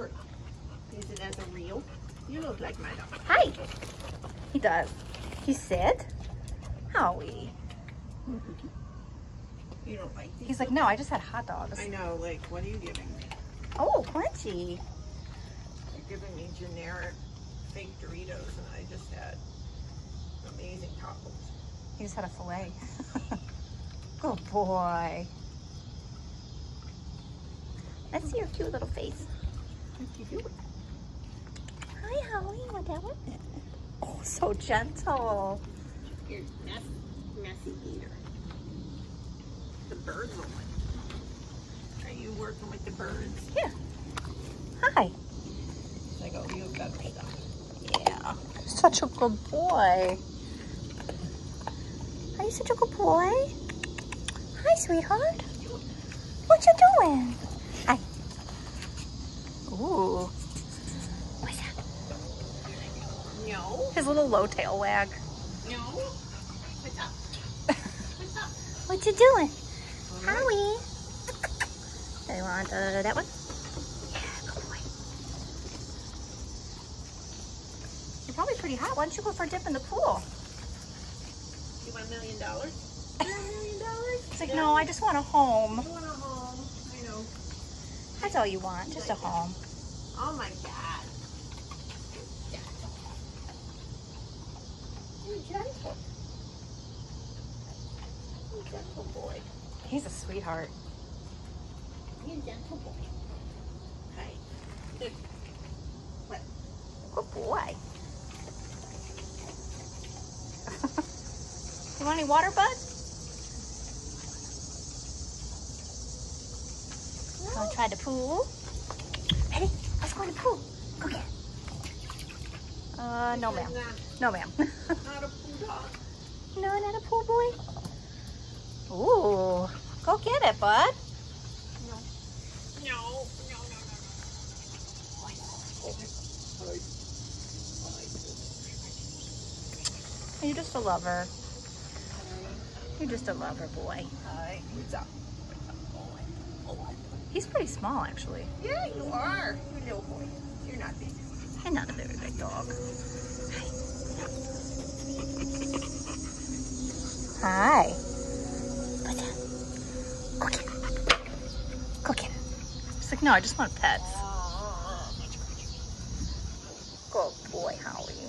for, use it as a reel. You look like my dog. Hi. He does. He said, Howie. You don't like these? He's like, no, I just had hot dogs. I know, like, what are you giving me? Oh, crunchy. You're giving me generic fake Doritos and I just had amazing tacos. He just had a filet. Good oh, boy. Let's see your cute little face. Hi, Howie. Want that one? Oh, so gentle. You're mess, messy eater. The birds will like. Are you working with the birds? Yeah. Hi. I go, oh, you better stuff. Yeah. Such a good boy. Are you such a good boy? Hi, sweetheart. What you doing? Ooh. What's that? No, His little low tail wag. no. What's up? What's up? What you doing? Howie. You want uh, that one? Yeah, good boy. You're probably pretty hot. Why don't you go for a dip in the pool? You want a million dollars? You want a million dollars? It's like, no, I just want a home. I want a home? I know. That's all you want, just a home. Oh my god. You're gentle. You gentle boy. He's a sweetheart. You gentle boy. Hi. What? Good boy. you want any water, bud? Want to try the pool? Ready? Let's go in the pool. Go get it. Uh, no, ma'am. No, ma'am. Not a poo dog. no, not a pool boy. Ooh, go get it, bud. No. No. No, no, no, You're just a lover. You're just a lover boy. Hi. What's up? He's pretty small, actually. Yeah, you are. You're a little boy. You're not big. And not a very big dog. Hi. Put that. Go get it. Go get. It's like, no, I just want pets. Good boy, Howie.